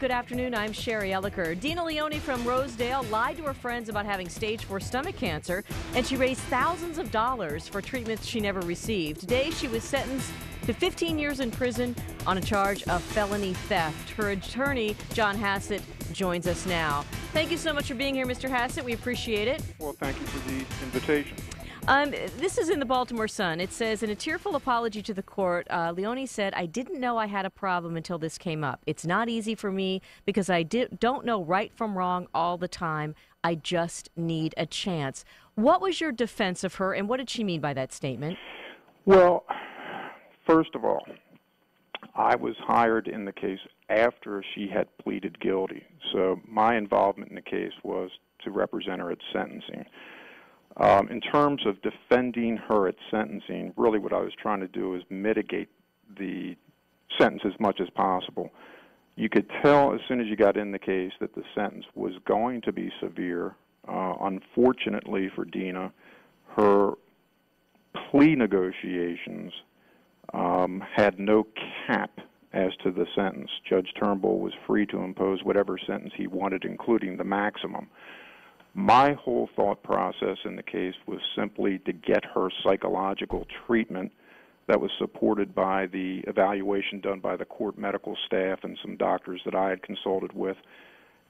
Good afternoon. I'm Shari Elliker. Dina Leone from Rosedale lied to her friends about having stage four stomach cancer, and she raised thousands of dollars for treatments she never received. Today, she was sentenced to 15 years in prison on a charge of felony theft. Her attorney, John Hassett, joins us now. Thank you so much for being here, Mr. Hassett. We appreciate it. Well, thank you for the invitation. Um, this is in the Baltimore Sun. It says, in a tearful apology to the court, uh, Leone said, I didn't know I had a problem until this came up. It's not easy for me because I di- don't know right from wrong all the time. I just need a chance. What was your defense of her, and what did she mean by that statement? Well, first of all, I was hired in the case after she had pleaded guilty. So my involvement in the case was to represent her at sentencing. Um, in terms of defending her at sentencing, really what I was trying to do is mitigate the sentence as much as possible. You could tell as soon as you got in the case that the sentence was going to be severe. Uh, unfortunately for Dina, her plea negotiations um, had no cap as to the sentence. Judge Turnbull was free to impose whatever sentence he wanted, including the maximum. My whole thought process in the case was simply to get her psychological treatment that was supported by the evaluation done by the court medical staff and some doctors that I had consulted with.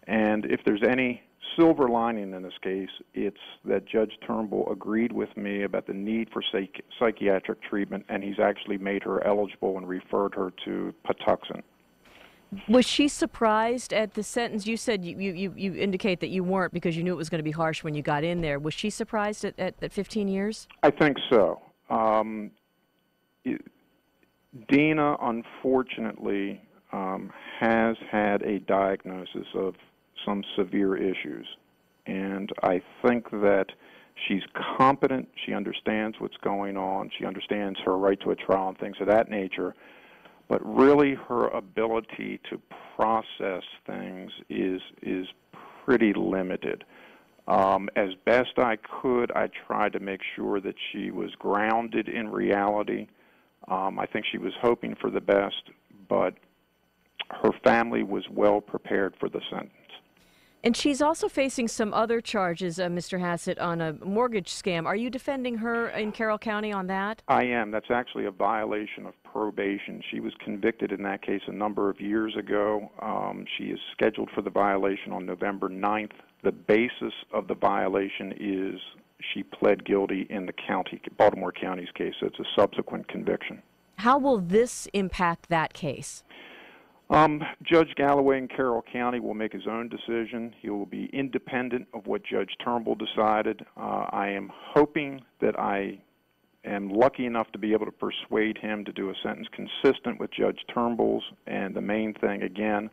And if there's any silver lining in this case, it's that Judge Turnbull agreed with me about the need for psych- psychiatric treatment, and he's actually made her eligible and referred her to Patuxent. Was she surprised at the sentence? You said you, you, you indicate that you weren't because you knew it was going to be harsh when you got in there. Was she surprised at, at, at 15 years? I think so. Um, it, Dina, unfortunately, um, has had a diagnosis of some severe issues. And I think that she's competent. She understands what's going on. She understands her right to a trial and things of that nature but really her ability to process things is is pretty limited. Um, as best I could, I tried to make sure that she was grounded in reality. Um, I think she was hoping for the best, but her family was well prepared for the sentence. And she's also facing some other charges, uh, Mr. Hassett, on a mortgage scam. Are you defending her in Carroll County on that? I am. That's actually a violation of probation. She was convicted in that case a number of years ago. Um, she is scheduled for the violation on November 9th. The basis of the violation is she pled guilty in the county, Baltimore County's case. So it's a subsequent conviction. How will this impact that case? Um, Judge Galloway in Carroll County will make his own decision. He will be independent of what Judge Turnbull decided. Uh, I am hoping that I am lucky enough to be able to persuade him to do a sentence consistent with Judge Turnbull's. And the main thing, again,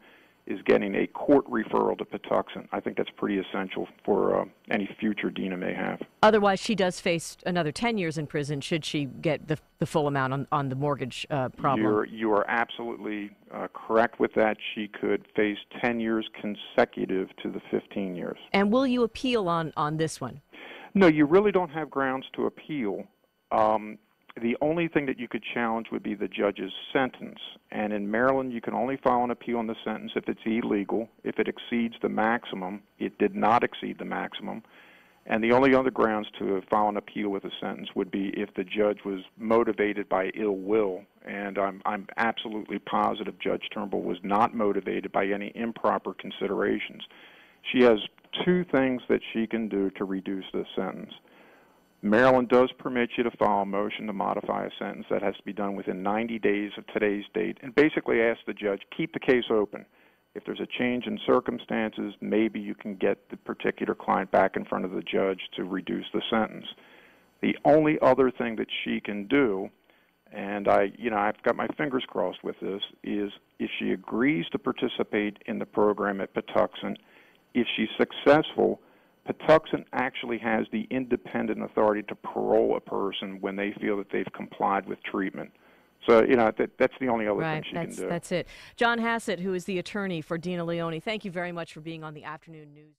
is getting a court referral to Patuxent. I think that's pretty essential for uh, any future Dina may have. Otherwise, she does face another 10 years in prison should she get the, the full amount on, on the mortgage uh, problem. You're, you are absolutely uh, correct with that. She could face 10 years consecutive to the 15 years. And will you appeal on, on this one? No, you really don't have grounds to appeal. Um, the only thing that you could challenge would be the judge's sentence. And in Maryland, you can only file an appeal on the sentence if it's illegal. If it exceeds the maximum, it did not exceed the maximum. And the only other grounds to file an appeal with a sentence would be if the judge was motivated by ill will. And I'm, I'm absolutely positive Judge Turnbull was not motivated by any improper considerations. She has two things that she can do to reduce this sentence. Maryland does permit you to file a motion to modify a sentence. That has to be done within 90 days of today's date. And basically ask the judge, keep the case open. If there's a change in circumstances, maybe you can get the particular client back in front of the judge to reduce the sentence. The only other thing that she can do, and I, you know, I've got my fingers crossed with this, is if she agrees to participate in the program at Patuxent, if she's successful, Patuxent actually has the independent authority to parole a person when they feel that they've complied with treatment. So, you know, that, that's the only other right, thing she that's, can do. That's it. John Hassett, who is the attorney for Dina Leone, thank you very much for being on the afternoon news.